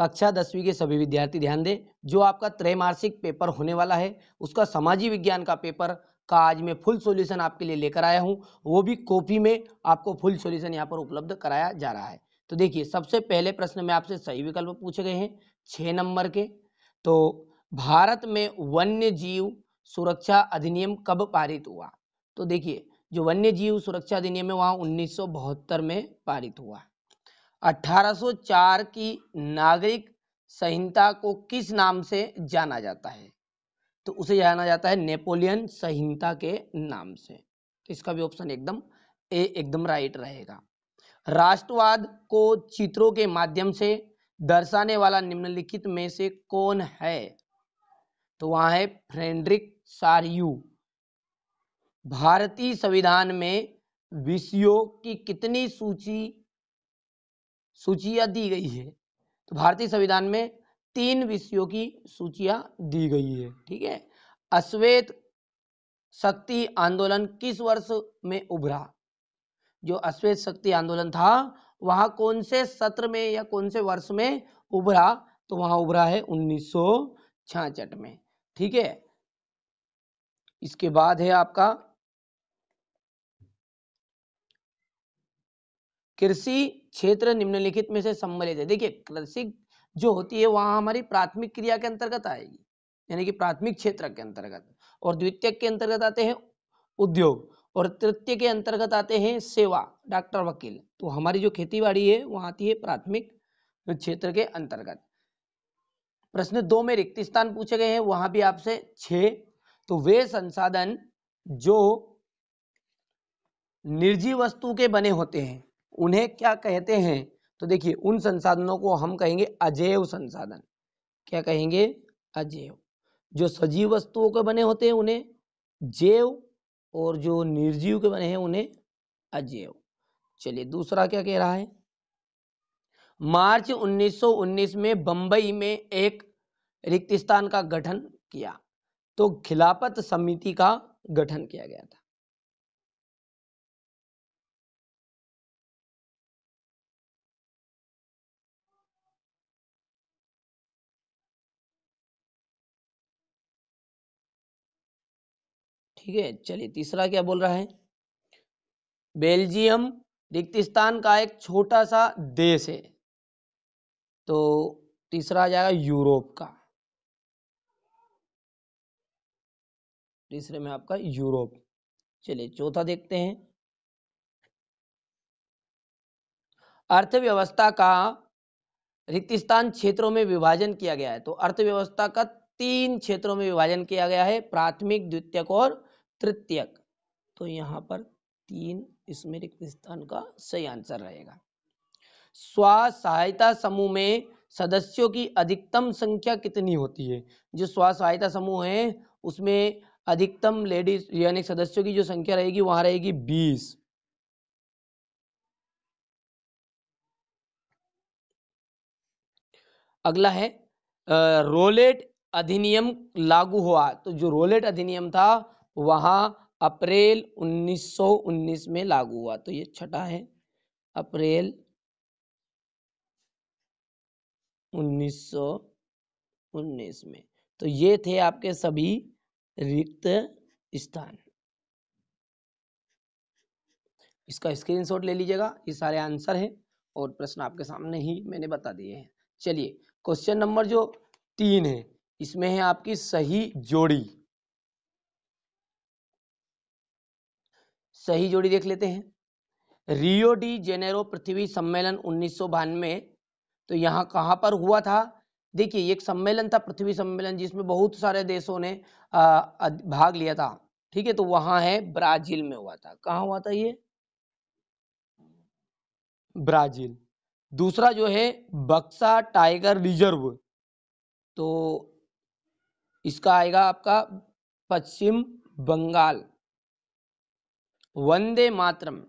कक्षा दसवीं के सभी विद्यार्थी ध्यान दें, जो आपका त्रैमासिक पेपर होने वाला है, उसका समाजी विज्ञान का पेपर का आज मैं फुल सॉल्यूशन आपके लिए लेकर आया हूँ। वो भी कॉपी में आपको फुल सॉल्यूशन यहाँ पर उपलब्ध कराया जा रहा है। तो देखिए, सबसे पहले प्रश्न में आपसे सही विकल्प पूछे गए हैं, छह नंबर के। तो भारत में वन्य जीव सुरक्षा अधिनियम कब पारित हुआ? तो देखिए, जो वन्य जीव सुरक्षा अधिनियम है, वहाँ उन्नीस सौ बहत्तर में पारित हुआ। 1804 की नागरिक संहिता को किस नाम से जाना जाता है? तो उसे जाना जाता है नेपोलियन संहिता के नाम से। तो इसका भी ऑप्शन एकदम, ए एकदम राइट रहेगा। राष्ट्रवाद को चित्रों के माध्यम से दर्शाने वाला निम्नलिखित में से कौन है? तो वहाँ है फ्रेडरिक सारियू। भारतीय संविधान में विषयों की कितनी सूची सूचियाँ दी गई है। तो भारतीय संविधान में तीन विषयों की सूचियाँ दी गई है, ठीक है? अश्वेत शक्ति आंदोलन किस वर्ष में उभरा? जो अश्वेत शक्ति आंदोलन था, वहाँ कौन से सत्र में या कौन से वर्ष में उभरा? तो वहाँ उभरा है उन्नीस में, ठीक है? इसके बाद है आपका कृषि क्षेत्र निम्नलिखित में से सम्मिलित है। देखिए कृषि जो होती है, वहाँ हमारी प्राथमिक क्रिया के अंतर्गत आएगी, यानी कि प्राथमिक क्षेत्र के अंतर्गत। और द्वितीय के अंतर्गत आते हैं उद्योग और तृतीय के अंतर्गत आते हैं सेवा डॉक्टर वकील। तो हमारी जो खेती है, वहाँ आती है प्राथमिक क्षेत्र के अंतर्गत। प्रश्न दो में रिक्त स्थान पूछे गए हैं, वहाँ भी आपसे छ। तो वे संसाधन जो निर्जीव वस्तु के बने होते हैं उन्हें क्या कहते हैं? तो देखिए, उन संसाधनों को हम कहेंगे अजैव संसाधन। क्या कहेंगे? अजैव। जो सजीव वस्तुओं के बने होते हैं उन्हें जैव और जो निर्जीव के बने हैं उन्हें अजैव। चलिए, दूसरा क्या कह रहा है? मार्च 1919 में बंबई में एक रिक्त स्थान का गठन किया। तो खिलाफत समिति का गठन किया गया था। ठीक है, चलिए तीसरा क्या बोल रहा है? बेल्जियम रिक्तिस्तान का एक छोटा सा देश है। तो तीसरा आ जाएगा यूरोप का। तीसरे में आपका यूरोप। चलिए चौथा देखते हैं। अर्थव्यवस्था का रिक्तिस्तान क्षेत्रों में विभाजन किया गया है। तो अर्थव्यवस्था का तीन क्षेत्रों में विभाजन किया गया है, प्राथमिक, द्वितीयक और तृतीयक। तो यहाँ पर तीन इसमें रिक्त स्थान का सही आंसर रहेगा। स्व सहायता समूह में सदस्यों की अधिकतम संख्या कितनी होती है? जो स्व सहायता समूह है, उसमें अधिकतम लेडीज़ यानी सदस्यों की जो संख्या रहेगी, वहाँ रहेगी बीस। अगला है रोलेट अधिनियम लागू हुआ। तो जो रोलेट अधिनियम था वहाँ अप्रैल 1919 में लागू हुआ। तो ये छठा है। अप्रैल 1919 में। तो ये थे आपके सभी रिक्त स्थान। इसका स्क्रीनशॉट ले लीजिएगा। ये सारे आंसर हैं और प्रश्न आपके सामने ही मैंने बता दिए हैं। चलिए क्वेश्चन नंबर जो तीन है, इसमें है आपकी सही जोड़ी। सही जोड़ी देख लेते हैं। रियो डी जेनेरो पृथ्वी सम्मेलन उन्नीस सौ बानवे। तो यहाँ कहाँ पर हुआ था? देखिए एक सम्मेलन था, पृथ्वी सम्मेलन, जिसमें बहुत सारे देशों ने भाग लिया था। ठीक है तो वहाँ है, ब्राज़ील में हुआ था। कहाँ हुआ था ये? ब्राज़ील। दूसरा जो है, बक्सा टाइगर रिज़र्व। तो इसका आएगा आपका पश्चिम बंगाल। वंदे मातरम।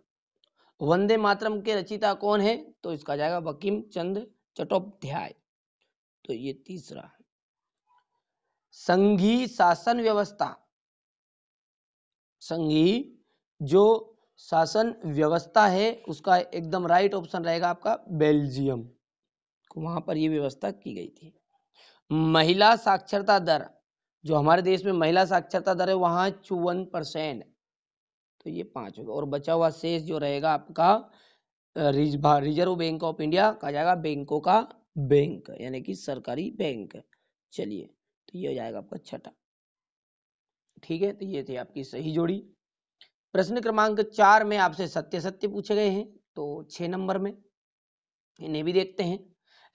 वंदे मातरम के रचिता कौन है? तो इसका जाएगा बकीम चंद चट्टोपाध्याय। तो ये तीसरा संघी शासन व्यवस्था। संघी जो शासन व्यवस्था है, उसका एकदम राइट ऑप्शन रहेगा आपका बेल्जियम वहाँ पर ये व्यवस्था की गई थी। महिला साक्षरता दर। जो हमारे देश में महिला साक्षरता दर है, वहाँ चौवन परसेंट। तो ये पाँच होगा। और बचा हुआ शेष जो रहेगा आपका रिज़र्व बैंक ऑफ़ इंडिया कहा जाएगा, बैंकों का बैंक, यानी कि सरकारी बैंक। चलिए तो ये हो जाएगा आपका छठा। ठीक है तो ये थी आपकी सही जोड़ी। प्रश्न क्रमांक चार में आपसे सत्य सत्य पूछे गए हैं तो छह नंबर में, इन्हें भी देखते हैं।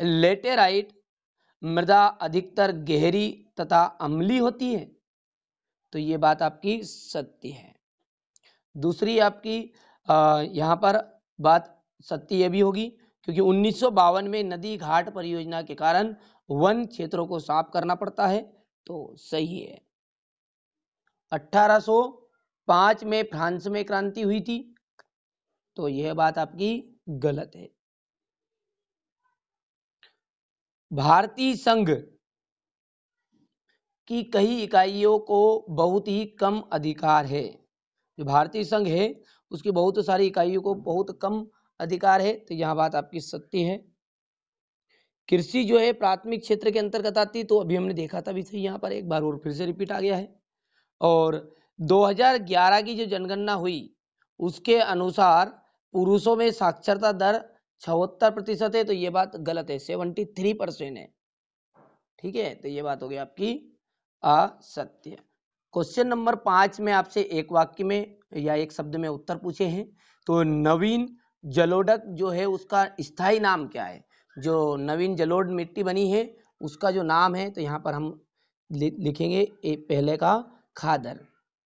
लेटेराइट मृदा अधिकतर गहरी तथा अम्ली होती है तो ये बात आपकी सत्य है। दूसरी आपकी यहाँ पर बात सत्य यह भी होगी, क्योंकि उन्नीस सौ बावन में नदी घाट परियोजना के कारण वन क्षेत्रों को साफ़ करना पड़ता है तो सही है। 1805 में फ्रांस में क्रांति हुई थी तो यह बात आपकी गलत है। भारतीय संघ की कई इकाइयों को बहुत ही कम अधिकार है। जो भारतीय संघ है, उसकी बहुत सारी इकाइयों को बहुत कम अधिकार है तो यह बात आपकी सत्य है। कृषि जो है, प्राथमिक क्षेत्र के अंतर्गत आती तो अभी हमने देखा था भी सही यहाँ पर एक बार और फिर से रिपीट आ गया है। और 2011 की जो जनगणना हुई, उसके अनुसार पुरुषों में साक्षरता दर छहत्तर प्रतिशत है तो ये बात गलत है, सेवेंटी थ्री परसेंट है। ठीक है तो ये बात हो गई आपकी असत्य। क्वेश्चन नंबर पाँच में आपसे एक वाक्य में या एक शब्द में उत्तर पूछे हैं। तो नवीन जलोडक जो है, उसका स्थायी नाम क्या है? जो नवीन जलोड मिट्टी बनी है, उसका जो नाम है तो यहाँ पर हम लिखेंगे पहले का खादर।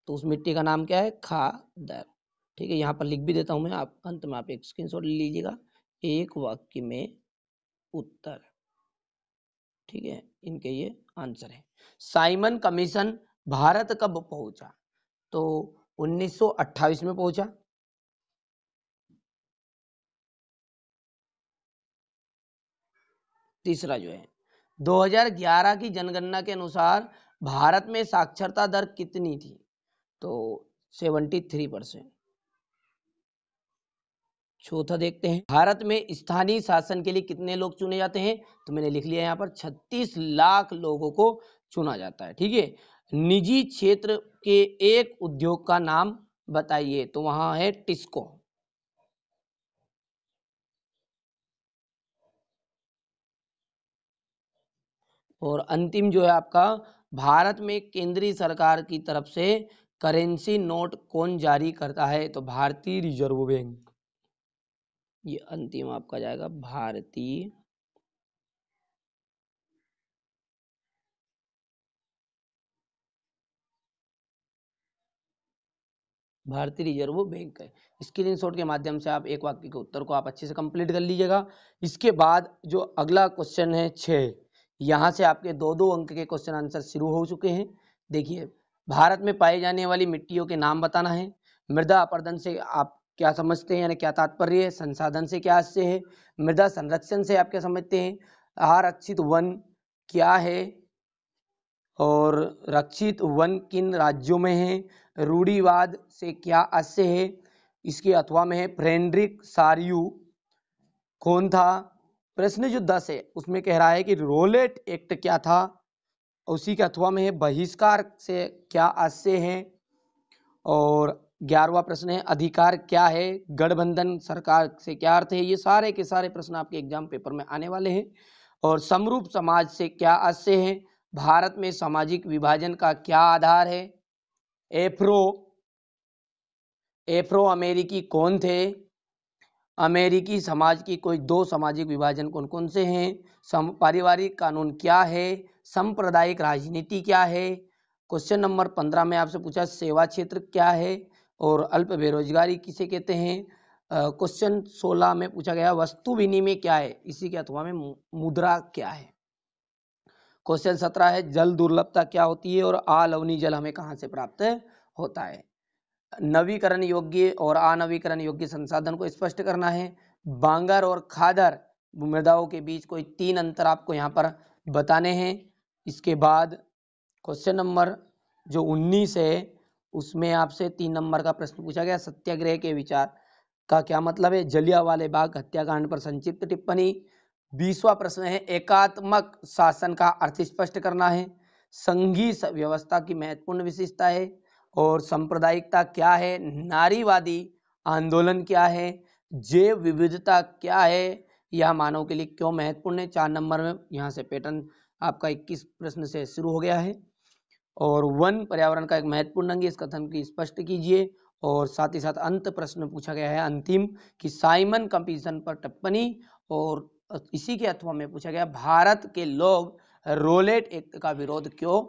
तो उस मिट्टी का नाम क्या है? खादर। ठीक है, यहाँ पर लिख भी देता हूँ मैं, आप अंत में आप एक स्क्रीनशॉट ले लीजिएगा। एक वाक्य में उत्तर। ठीक है, इनके ये आंसर है। साइमन कमीशन भारत कब पहुँचा? तो 1928 में पहुँचा। तीसरा जो है 2011 की जनगणना के अनुसार भारत में साक्षरता दर कितनी थी? तो 73 परसेंट। चौथा देखते हैं। भारत में स्थानीय शासन के लिए कितने लोग चुने जाते हैं? तो मैंने लिख लिया यहाँ पर 36 लाख लोगों को चुना जाता है, ठीक है? निजी क्षेत्र के एक उद्योग का नाम बताइए। तो वहाँ है टिस्को। और अंतिम जो है आपका, भारत में केंद्रीय सरकार की तरफ़ से करेंसी नोट कौन जारी करता है? तो भारतीय रिज़र्व बैंक। ये अंतिम आपका जाएगा, भारतीय भारतीय रिज़र्व बैंक है। स्क्रीन शॉट के माध्यम से आप एक वाक्य के उत्तर को आप अच्छे से कंप्लीट कर लीजिएगा। इसके बाद जो अगला क्वेश्चन है छ यहाँ से आपके दो दो अंक के क्वेश्चन आंसर शुरू हो चुके हैं। देखिए, भारत में पाए जाने वाली मिट्टियों के नाम बताना है। मृदा अपर्दन से आप क्या समझते हैं यानी क्या तात्पर्य है? संसाधन से क्या से है? मृदा संरक्षण से आप क्या समझते हैं? आरक्षित वन क्या है? और रक्षित वन किन राज्यों में है? रूढ़ीवाद से क्या अस्य है? इसके अथवा में है फ्रेंड्रिक सारियू। कौन था? प्रश्न जो दस है उसमें कह रहा है कि रोलेट एक्ट क्या था? उसी के अथवा में है बहिष्कार से क्या आशय है? और ग्यारहवा प्रश्न है, अधिकार क्या है? गठबंधन सरकार से क्या अर्थ है? ये सारे के सारे प्रश्न आपके एग्ज़ाम पेपर में आने वाले हैं। और समरूप समाज से क्या आशय है? भारत में सामाजिक विभाजन का क्या आधार है? एफ्रो एफ्रो अमेरिकी कौन थे? अमेरिकी समाज की कोई दो सामाजिक विभाजन कौन कौन से हैं? सम, पारिवारिक कानून क्या है? सांप्रदायिक राजनीति क्या है? क्वेश्चन नंबर पंद्रह में आपसे पूछा, सेवा क्षेत्र क्या है? और अल्प बेरोजगारी किसे कहते हैं? क्वेश्चन सोलह में पूछा गया, वस्तु विनिमय क्या है? इसी के अथवा में, मुद्रा क्या है? क्वेश्चन सत्रह है, जल दुर्लभता क्या होती है और अलवनी जल हमें कहाँ से प्राप्त होता है? नवीकरण योग्य और अनवीकरण योग्य संसाधन को स्पष्ट करना है। बांगर और खादर मृदाओं के बीच कोई तीन अंतर आपको यहाँ पर बताने हैं। इसके बाद क्वेश्चन नंबर जो 19 है, उसमें आपसे तीन नंबर का प्रश्न पूछा गया। सत्याग्रह के विचार का क्या मतलब है? जलिया वाले बाग हत्याकांड पर संक्षिप्त टिप्पणी। बीसवा प्रश्न है, एकात्मक शासन का अर्थ स्पष्ट करना है। संघी व्यवस्था की महत्वपूर्ण विशेषता है और सांप्रदायिकता क्या है, नारीवादी आंदोलन क्या है, जैव विविधता क्या है, यह मानव के लिए क्यों महत्वपूर्ण है? चार नंबर में यहाँ से पैटर्न आपका 21 प्रश्न से शुरू हो गया है। और वन पर्यावरण का एक महत्वपूर्ण अंग इस कथन की स्पष्ट कीजिए। और साथ ही साथ अंत प्रश्न पूछा गया है, अंतिम, कि साइमन कंपटीशन पर टिप्पणी और इसी के अथवा में पूछा गया, भारत के लोग रोलेट एक्ट का विरोध क्यों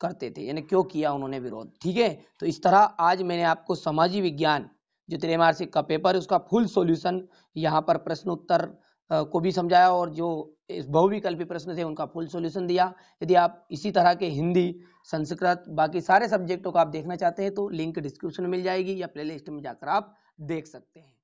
करते थे? यानी क्यों किया उन्होंने विरोध? ठीक है? तो इस तरह आज मैंने आपको समाजी विज्ञान, जो त्रैमासिक का पेपर है, उसका फुल सॉल्यूशन यहाँ पर प्रश्न उत्तर को भी समझाया और जो बहुविकल्पी प्रश्न थे, उनका फुल सॉल्यूशन दिया। यदि आप इसी तरह के हिंदी, संस्कृत, बाकी सारे सब्जेक्टों को आप देखना चाहते हैं तो लिंक डिस्क्रिप्शन में मिल जाएगी या प्लेलिस्ट में जाकर आप देख सकते हैं।